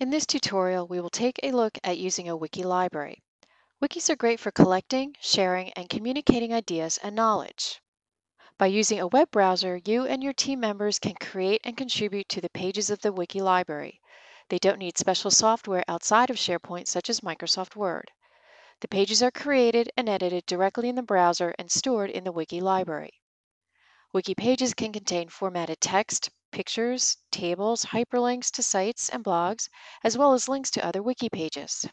In this tutorial, we will take a look at using a wiki library. Wikis are great for collecting, sharing, and communicating ideas and knowledge. By using a web browser, you and your team members can create and contribute to the pages of the wiki library. They don't need special software outside of SharePoint such as Microsoft Word. The pages are created and edited directly in the browser and stored in the wiki library. Wiki pages can contain formatted text, pictures, tables, mm. hyperlinks to sites and blogs, as well as links to other wiki pages.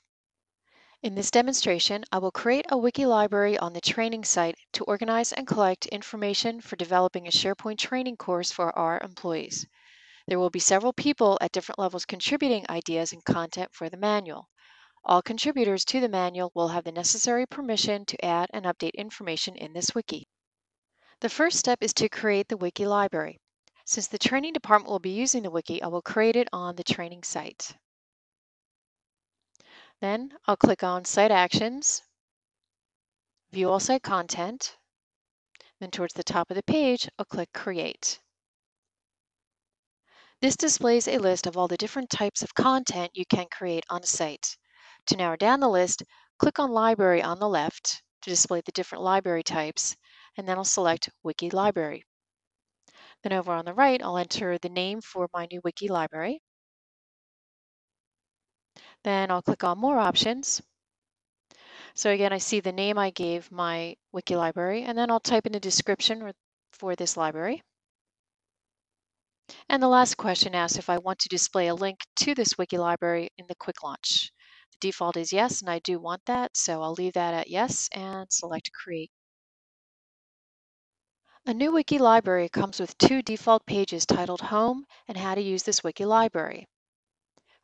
In this demonstration, I will create a wiki library on the training site to organize and collect information for developing a SharePoint training course for our employees. There will be several people at different levels contributing ideas and content for the manual. All contributors to the manual will have the necessary permission to add and update information in this wiki. The first step is to create the wiki library. Since the training department will be using the wiki, I will create it on the training site. Then I'll click on Site Actions, View All Site Content. Then towards the top of the page, I'll click Create. This displays a list of all the different types of content you can create on a site. To narrow down the list, click on Library on the left to display the different library types, and then I'll select Wiki Library. Then over on the right, I'll enter the name for my new wiki library. Then I'll click on More Options. So again, I see the name I gave my wiki library, and then I'll type in a description for this library. And the last question asks if I want to display a link to this wiki library in the quick launch. The default is yes, and I do want that, so I'll leave that at yes and select Create. A new wiki library comes with two default pages titled Home and How to Use this wiki library.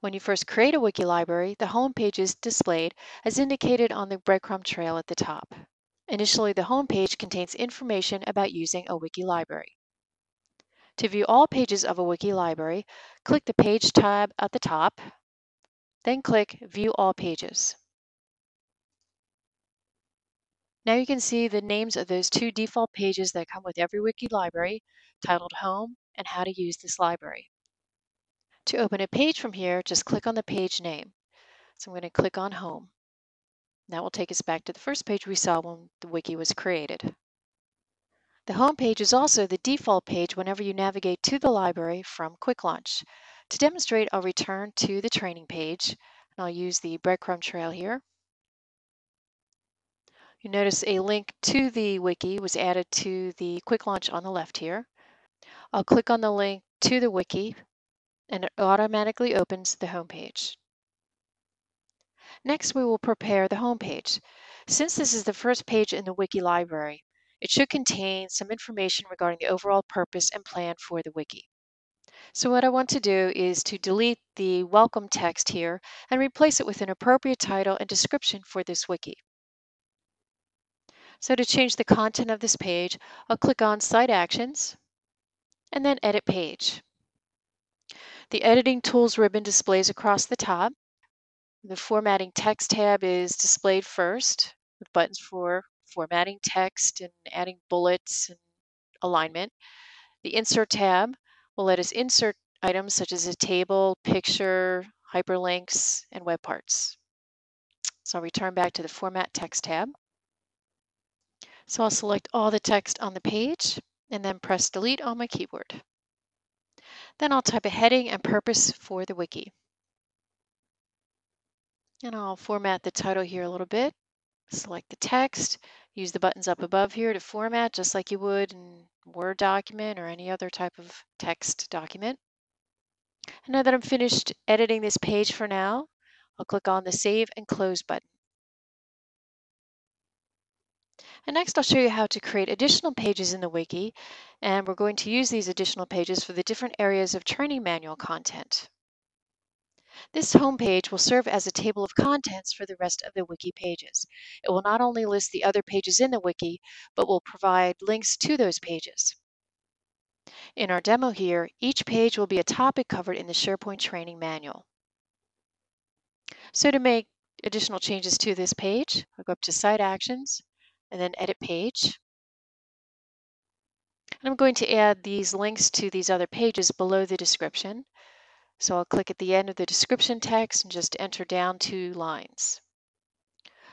When you first create a wiki library, the home page is displayed as indicated on the breadcrumb trail at the top. Initially, the home page contains information about using a wiki library. To view all pages of a wiki library, click the Page tab at the top, then click View All Pages. Now you can see the names of those two default pages that come with every wiki library, titled Home and How to Use this library. To open a page from here, just click on the page name. So I'm going to click on Home. That will take us back to the first page we saw when the wiki was created. The home page is also the default page whenever you navigate to the library from Quick Launch. To demonstrate, I'll return to the training page, and I'll use the breadcrumb trail here. You notice a link to the wiki was added to the quick launch on the left here. I'll click on the link to the wiki and it automatically opens the home page. Next, we will prepare the home page. Since this is the first page in the wiki library, it should contain some information regarding the overall purpose and plan for the wiki. So what I want to do is to delete the welcome text here and replace it with an appropriate title and description for this wiki. So to change the content of this page, I'll click on Site Actions and then Edit Page. The Editing Tools ribbon displays across the top. The Formatting Text tab is displayed first with buttons for formatting text and adding bullets and alignment. The Insert tab will let us insert items such as a table, picture, hyperlinks, and web parts. So I'll return back to the Format Text tab. So I'll select all the text on the page and then press delete on my keyboard. Then I'll type a heading and purpose for the wiki. And I'll format the title here a little bit. Select the text, use the buttons up above here to format just like you would in Word document or any other type of text document. And now that I'm finished editing this page for now, I'll click on the Save and Close button. And next I'll show you how to create additional pages in the wiki, and we're going to use these additional pages for the different areas of training manual content. This home page will serve as a table of contents for the rest of the wiki pages. It will not only list the other pages in the wiki, but will provide links to those pages. In our demo here, each page will be a topic covered in the SharePoint training manual. So to make additional changes to this page, I'll go up to Site Actions, and then edit page. And I'm going to add these links to these other pages below the description. So I'll click at the end of the description text and just enter down two lines.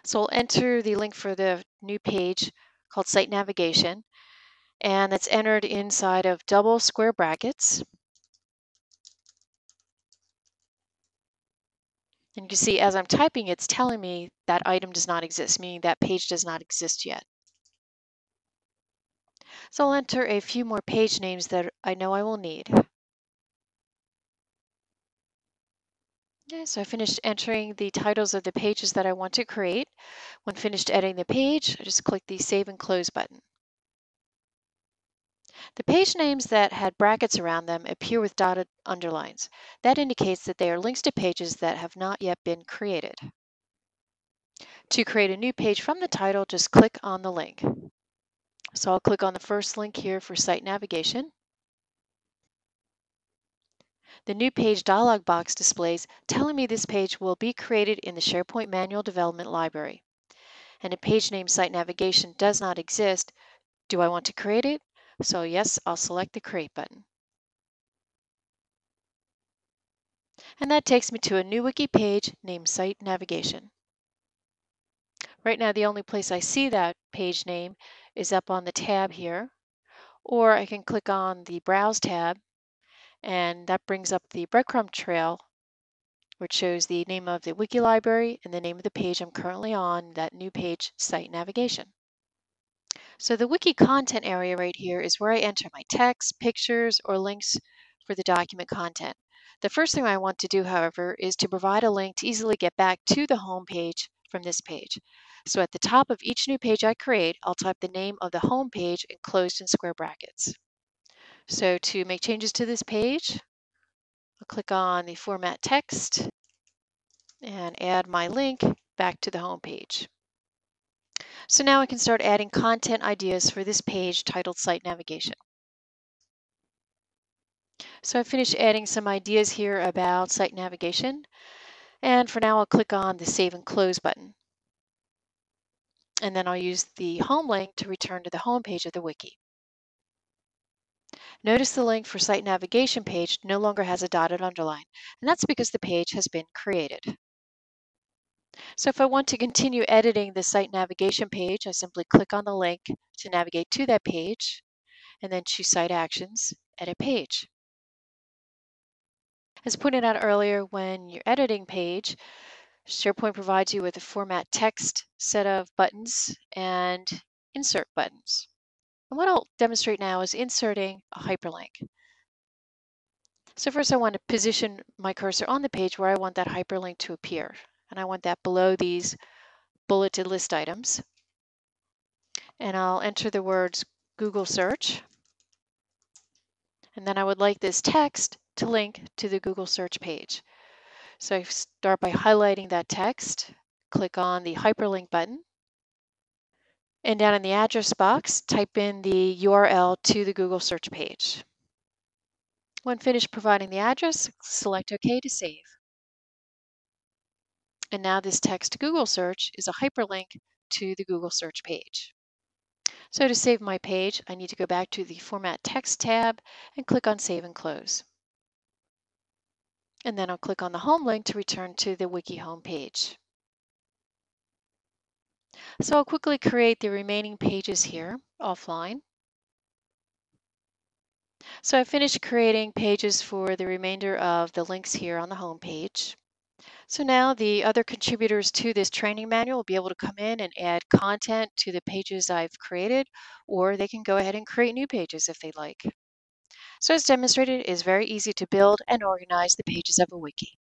So I'll enter the link for the new page called Site Navigation, and that's entered inside of double square brackets. And you can see as I'm typing, it's telling me that item does not exist, meaning that page does not exist yet. So I'll enter a few more page names that I know I will need. Okay, so I finished entering the titles of the pages that I want to create. When finished editing the page, I just click the Save and Close button. The page names that had brackets around them appear with dotted underlines. That indicates that they are links to pages that have not yet been created. To create a new page from the title, just click on the link. So I'll click on the first link here for site navigation. The new page dialog box displays telling me this page will be created in the SharePoint Manual Development Library. And a page name Site Navigation does not exist. Do I want to create it? So yes, I'll select the Create button. And that takes me to a new wiki page named Site Navigation. Right now, the only place I see that page name is up on the tab here, or I can click on the Browse tab, and that brings up the breadcrumb trail, which shows the name of the wiki library and the name of the page I'm currently on, that new page, Site Navigation. So the wiki content area right here is where I enter my text, pictures, or links for the document content. The first thing I want to do, however, is to provide a link to easily get back to the home page from this page. So at the top of each new page I create, I'll type the name of the home page enclosed in square brackets. So to make changes to this page, I'll click on the format text and add my link back to the home page. So now I can start adding content ideas for this page titled Site Navigation. So I finished adding some ideas here about site navigation. And for now, I'll click on the Save and Close button. And then I'll use the home link to return to the home page of the wiki. Notice the link for site navigation page no longer has a dotted underline, and that's because the page has been created. So if I want to continue editing the site navigation page, I simply click on the link to navigate to that page and then choose Site Actions, Edit Page. As pointed out earlier, when you're editing page, SharePoint provides you with a format text set of buttons and insert buttons. And what I'll demonstrate now is inserting a hyperlink. So first I want to position my cursor on the page where I want that hyperlink to appear and I want that below these bulleted list items. And I'll enter the words Google search. And then I would like this text to link to the Google search page. So I start by highlighting that text, click on the hyperlink button, and down in the address box, type in the URL to the Google search page. When finished providing the address, select OK to save. And now this text Google search is a hyperlink to the Google search page. So to save my page, I need to go back to the Format Text tab and click on Save and Close. And then I'll click on the home link to return to the wiki home page. So I'll quickly create the remaining pages here offline. So I finished creating pages for the remainder of the links here on the home page. So now the other contributors to this training manual will be able to come in and add content to the pages I've created, or they can go ahead and create new pages if they like. So as demonstrated, it is very easy to build and organize the pages of a wiki.